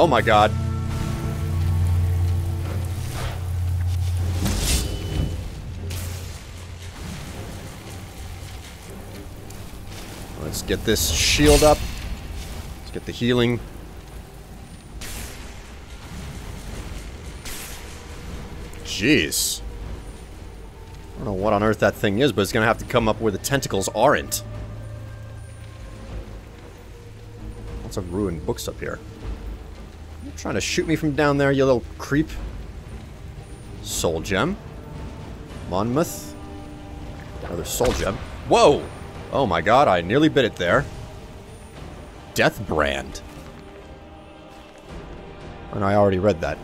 Oh my god. Let's get this shield up. Let's get the healing. Jeez. I don't know what on earth that thing is, but it's gonna have to come up where the tentacles aren't. Lots of ruined books up here. You trying to shoot me from down there, you little creep? Soul gem. Monmouth. Another soul gem. Whoa! Oh my god, I nearly bit it there. Death Brand. And I already read that.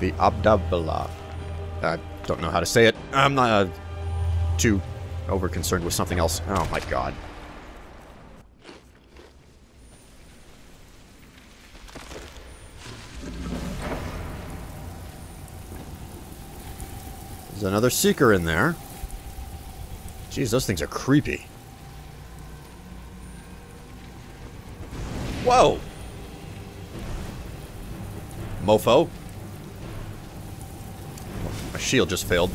The Abdabala. I don't know how to say it. I'm not uh, too over concerned with something else. Oh my god. There's another seeker in there. Jeez, those things are creepy. Whoa! Mofo. My shield just failed.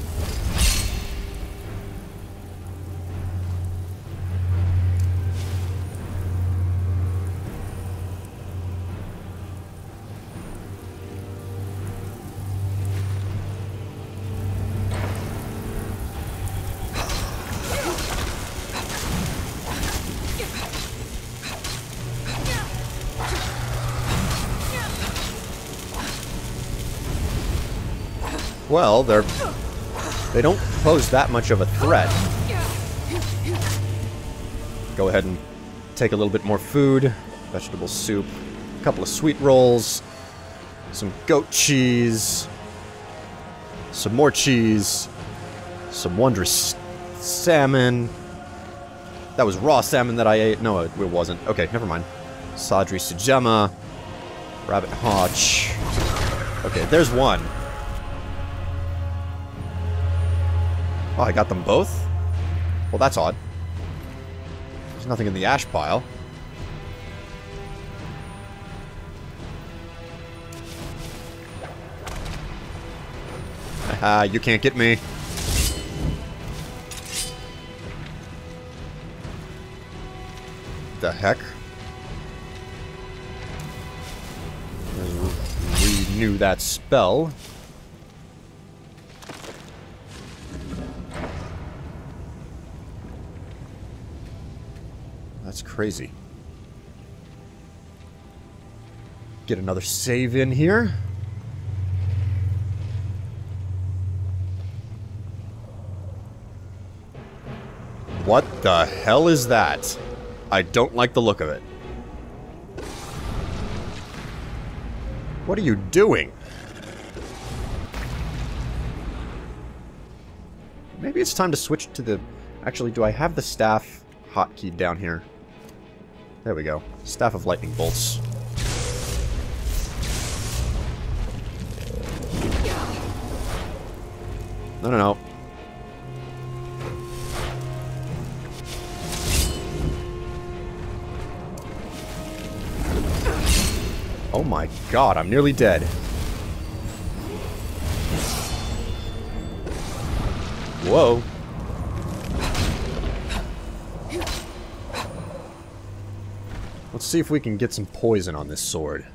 Well, they're... They don't pose that much of a threat. Go ahead and take a little bit more food. Vegetable soup. A couple of sweet rolls. Some goat cheese. Some more cheese. Some wondrous salmon. That was raw salmon that I ate. No, it wasn't. Okay, never mind. Sadri Sujamma. Rabbit Haunch. Okay, there's one. Oh, I got them both? Well, that's odd. There's nothing in the ash pile. Haha, you can't get me. The heck? Renew that spell. Crazy. Get another save in here. What the hell is that? I don't like the look of it. What are you doing? Maybe it's time to switch to the... Actually, do I have the staff hotkeyed down here? There we go. Staff of Lightning Bolts. No, no, no. Oh my god, I'm nearly dead. Whoa. See if we can get some poison on this sword.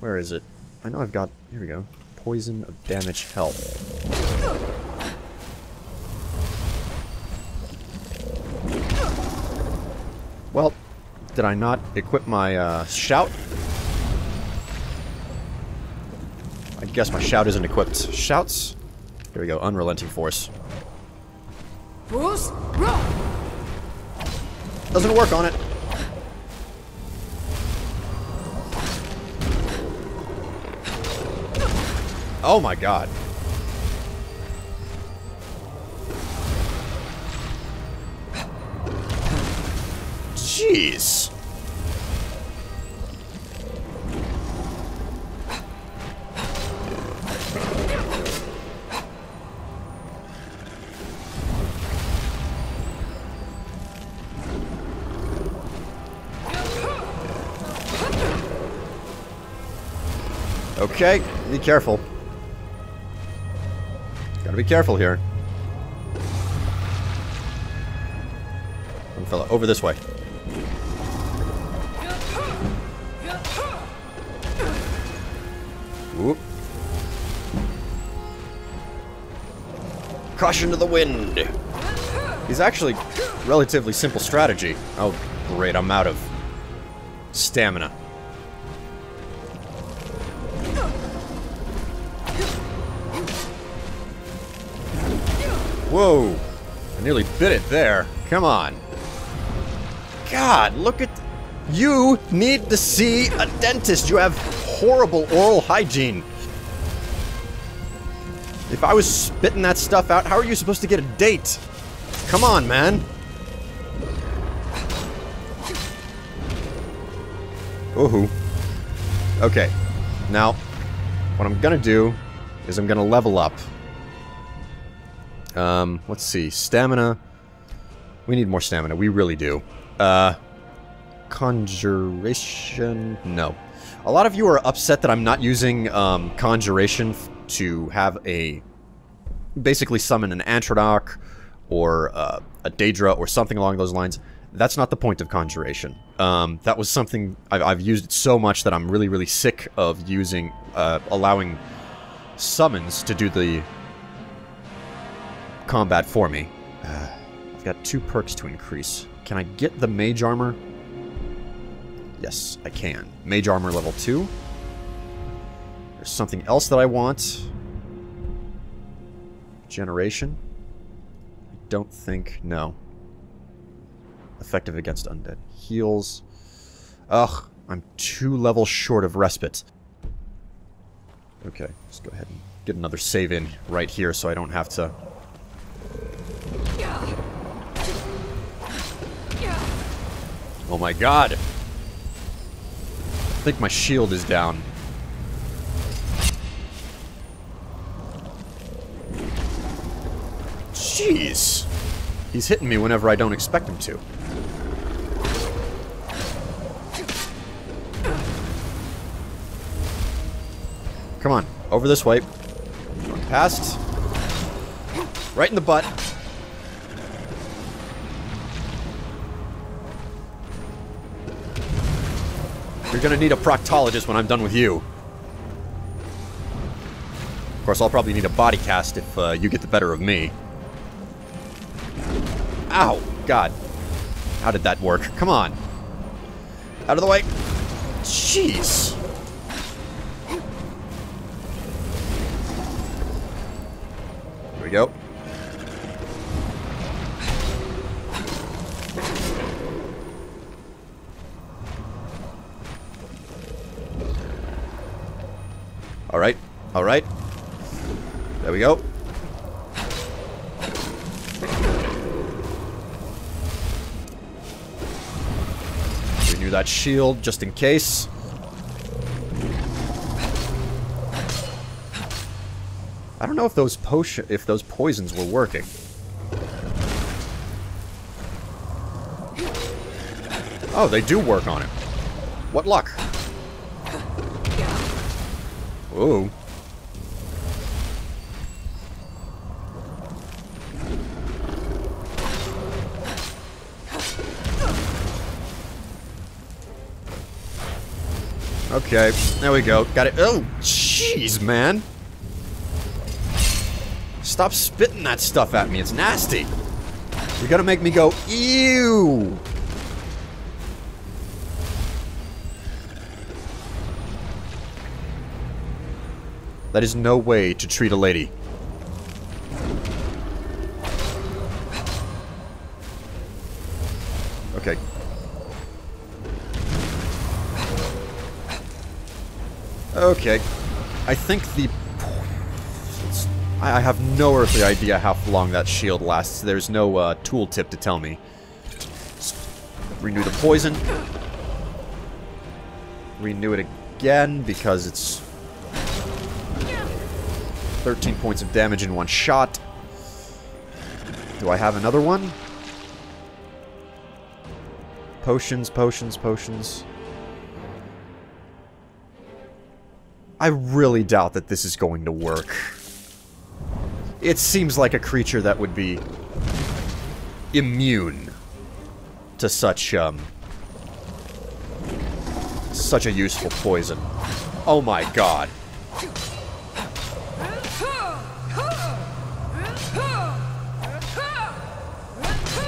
Where is it? I know I've got... Here we go. Poison of damage health. Well, did I not equip my uh, shout? I guess my shout isn't equipped. Shouts? Here we go, unrelenting force. Bruce, Doesn't work on it. Oh my god. Jeez. Okay, be careful. Gotta be careful here. One fella, over this way. Whoop. Caution to the wind! He's actually relatively simple strategy. Oh, great, I'm out of stamina. Whoa! I nearly bit it there. Come on. God, look at... You need to see a dentist. You have horrible oral hygiene. If I was spitting that stuff out, how are you supposed to get a date? Come on, man. Ooh. Okay. Now, what I'm gonna do is I'm gonna level up. Um, let's see. Stamina. We need more stamina. We really do. Uh, conjuration? No. A lot of you are upset that I'm not using um, conjuration to have a... Basically summon an Atronach or uh, a Daedra or something along those lines. That's not the point of conjuration. Um, that was something... I've, I've, used it so much that I'm really, really sick of using... Uh, allowing summons to do the combat for me. Uh, I've got two perks to increase. Can I get the mage armor? Yes, I can. Mage armor level 2. There's something else that I want. Generation. I don't think... No. Effective against undead. Heals. Ugh, I'm two levels short of respite. Okay, let's go ahead and get another save in right here so I don't have to Oh my god! I think my shield is down. Jeez! He's hitting me whenever I don't expect him to. Come on, over this way. Past. Right in the butt. You're gonna need a proctologist when I'm done with you. Of course, I'll probably need a body cast if uh, you get the better of me. Ow! God. How did that work? Come on. Out of the way. Jeez. Here we go. Alright, alright. There we go. Renew that shield just in case. I don't know if those potion if those poisons were working. Oh, they do work on him. What luck. Whoa. Okay, there we go. Got it. Oh, jeez, man. Stop spitting that stuff at me. It's nasty. You're gonna make me go, ew. That is no way to treat a lady. Okay. Okay. I think the... I have no earthly idea how long that shield lasts. There's no uh, tooltip to tell me. renew the poison. Renew it again because it's 13 points of damage in one shot. Do I have another one? Potions, potions, potions. I really doubt that this is going to work. It seems like a creature that would be immune to such, um, such a useful poison. Oh my god.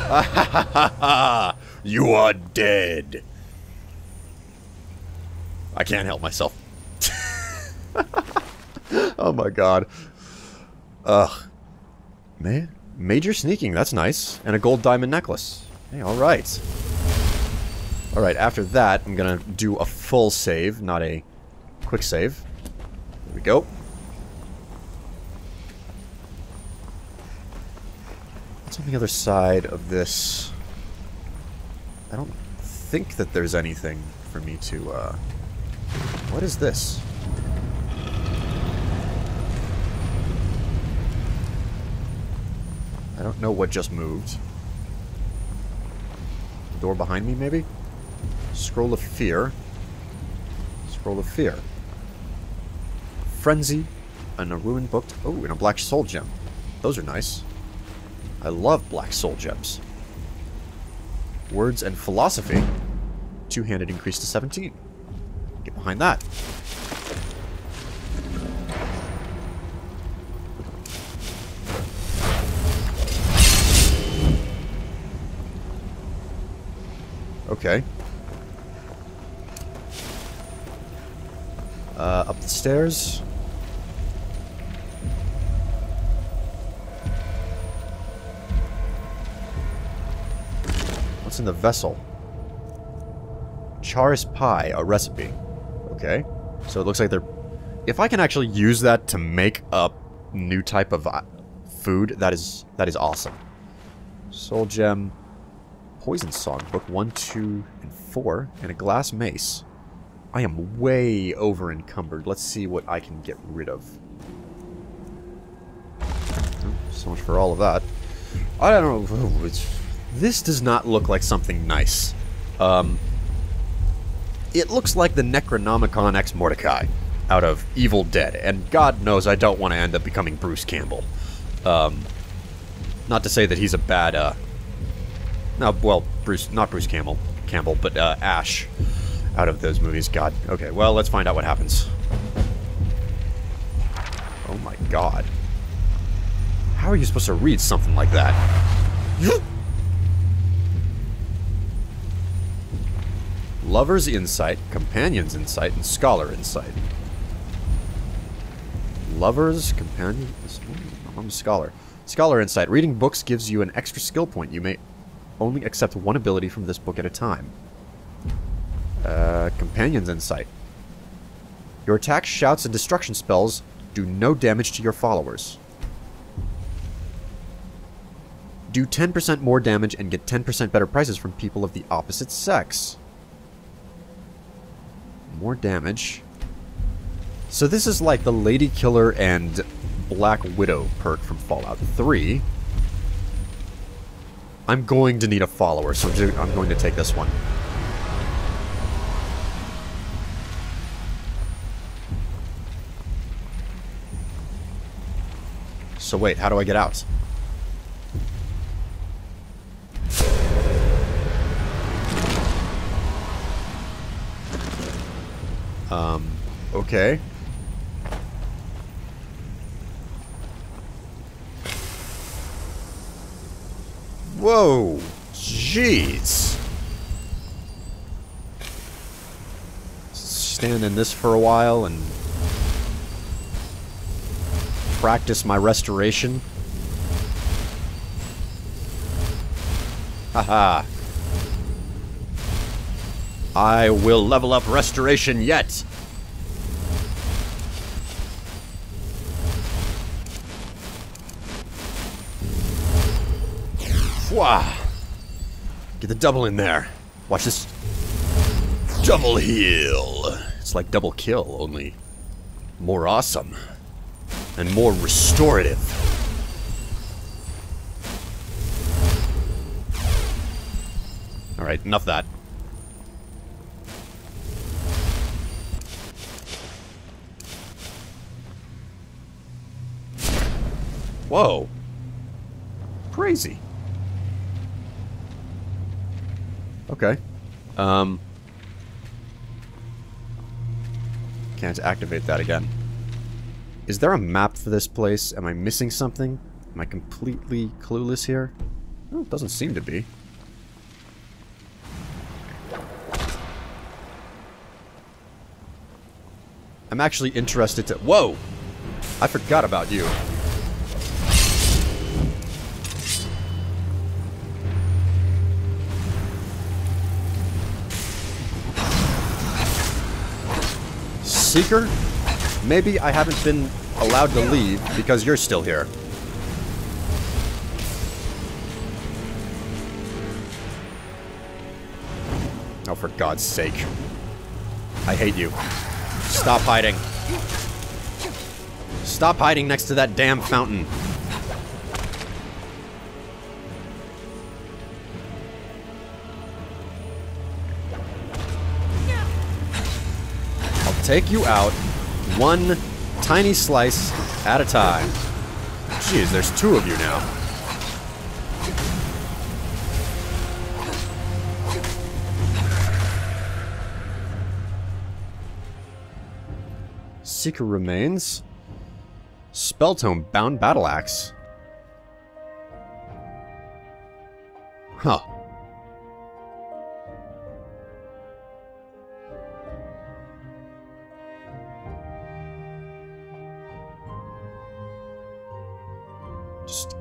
you are dead. I can't help myself. oh my god. Ugh. Man, major sneaking, that's nice. And a gold diamond necklace. Hey, alright. Alright, after that, I'm gonna do a full save, not a quick save. There we go. On the other side of this? I don't think that there's anything for me to, uh... What is this? I don't know what just moved. The Door behind me, maybe? Scroll of Fear. Scroll of Fear. Frenzy. And a ruined book. Oh, and a black soul gem. Those are nice. I love black soul gems. Words and philosophy. Two-handed increase to 17. Get behind that. Okay. Uh, up the stairs. In the vessel? Charis pie, a recipe. Okay. So it looks like they're... If I can actually use that to make a new type of uh, food, that is that is awesome. Soul gem, poison song, book 1, 2, and 4, and a glass mace. I am way over encumbered. Let's see what I can get rid of. So much for all of that. I don't know. This does not look like something nice. Um, it looks like the Necronomicon Ex Mordecai out of Evil Dead, and God knows I don't want to end up becoming Bruce Campbell. Um, not to say that he's a bad, uh, no, well, Bruce, not Bruce Campbell, Campbell, but uh, Ash out of those movies. God. Okay, well, let's find out what happens. Oh my god. How are you supposed to read something like that? Lover's Insight, Companion's Insight, and Scholar Insight. Lover's, Companion... I'm a Scholar. Scholar Insight. Reading books gives you an extra skill point. You may only accept one ability from this book at a time. Uh, Companion's Insight. Your attacks, shouts, and destruction spells do no damage to your followers. Do 10% more damage and get 10% better prices from people of the opposite sex more damage. So this is like the Lady Killer and Black Widow perk from Fallout 3. I'm going to need a follower, so I'm going to take this one. So wait, how do I get out? Um, okay. Whoa! Jeez! Stand in this for a while and practice my restoration. Haha. I will level up restoration yet. Wow. Get the double in there. Watch this. Double heal. It's like double kill, only more awesome. And more restorative. Alright, enough that. Whoa. Crazy. Okay. Um. Can't activate that again. Is there a map for this place? Am I missing something? Am I completely clueless here? Well, it doesn't seem to be. I'm actually interested to... Whoa! I forgot about you. Seeker? Maybe I haven't been allowed to leave because you're still here. Oh, for God's sake. I hate you. Stop hiding. Stop hiding next to that damn fountain. Take you out one tiny slice at a time. Jeez, there's two of you now. Seeker remains. Spelltome bound battle axe. Huh.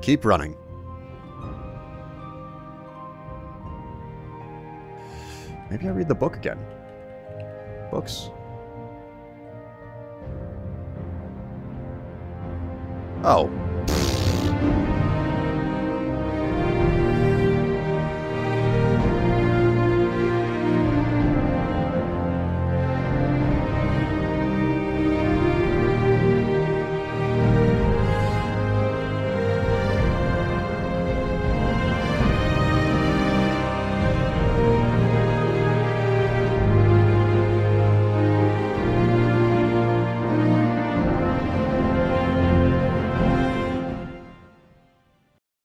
Keep running. Maybe I read the book again. Books. Oh,